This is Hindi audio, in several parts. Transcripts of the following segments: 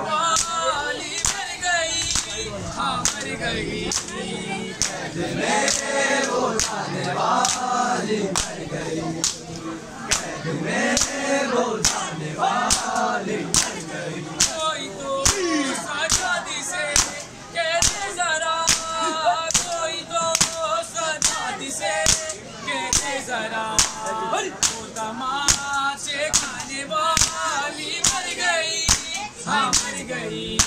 वाली मर गई हाँ मर गई। कोई हाँ मर गई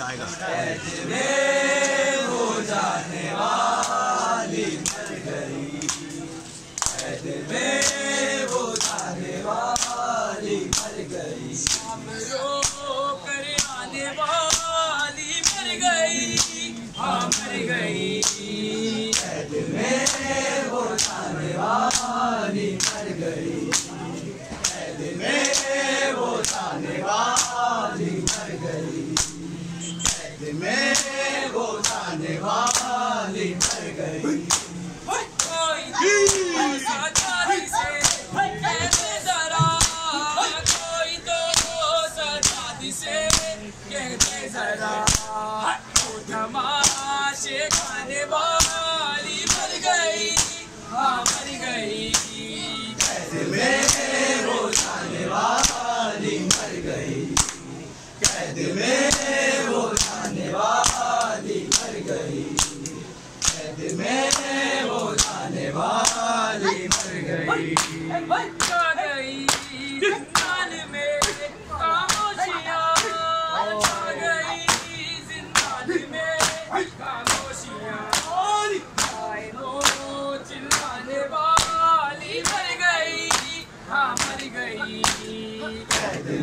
आएगा आने वाली मर गई। सजादी से कह दे जरा वो खाने वाली हाँ मर गई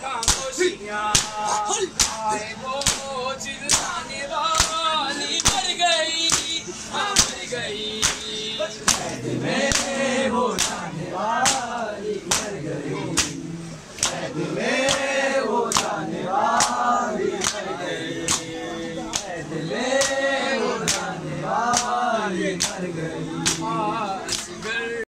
खामोशियाँ आए मर गई मर गई जाने वाली